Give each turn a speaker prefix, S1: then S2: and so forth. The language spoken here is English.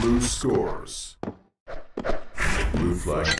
S1: Blue scores. Blue flag